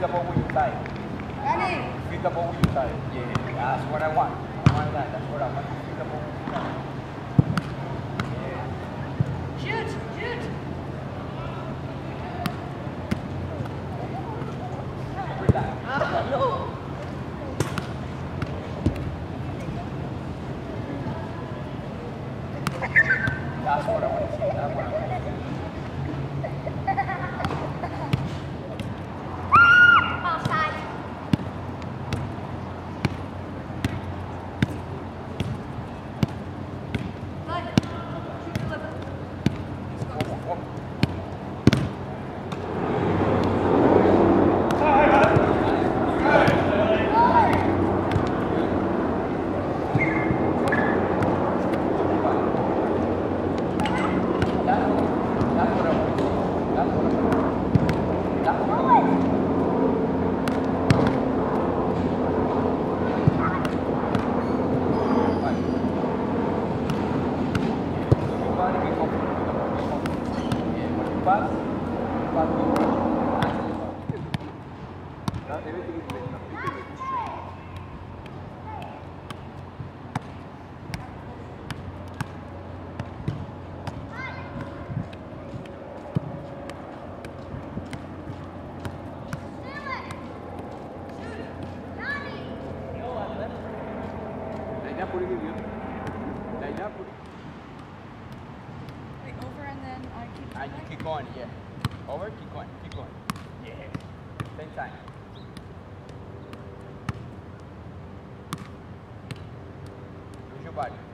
Feed the ball with your thigh. Feed the ball with your. Yeah, that's what I want. I want that. That's what I want. Feed the ball with your. quatro, quatro minutos. time. Gilberto.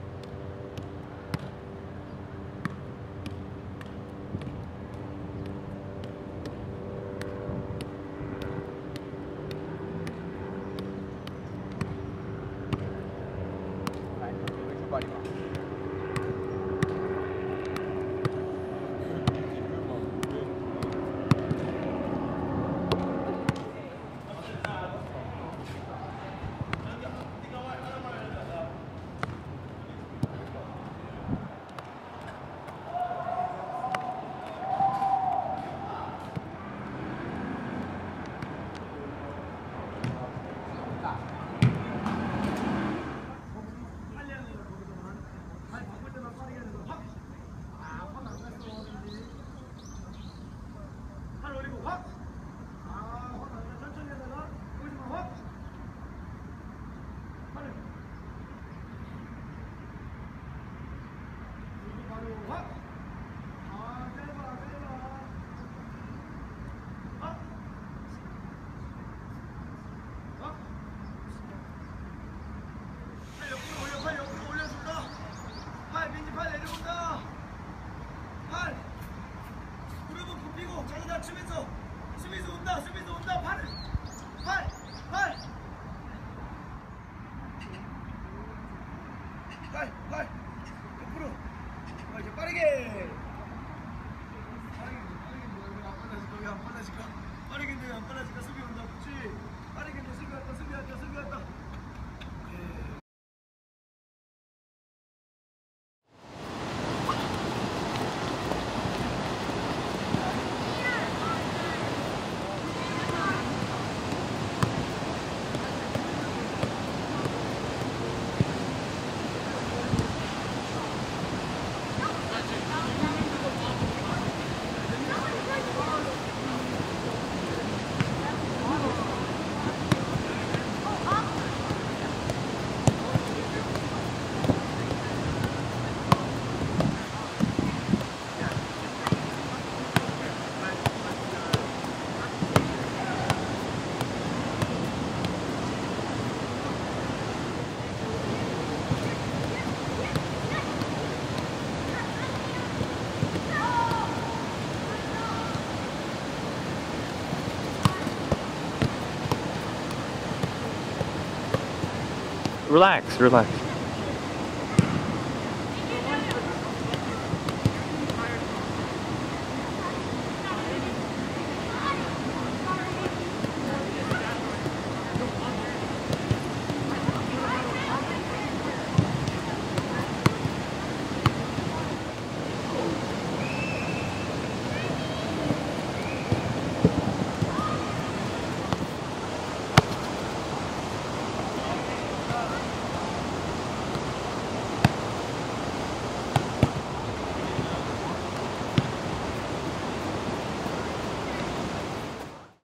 relax, relax.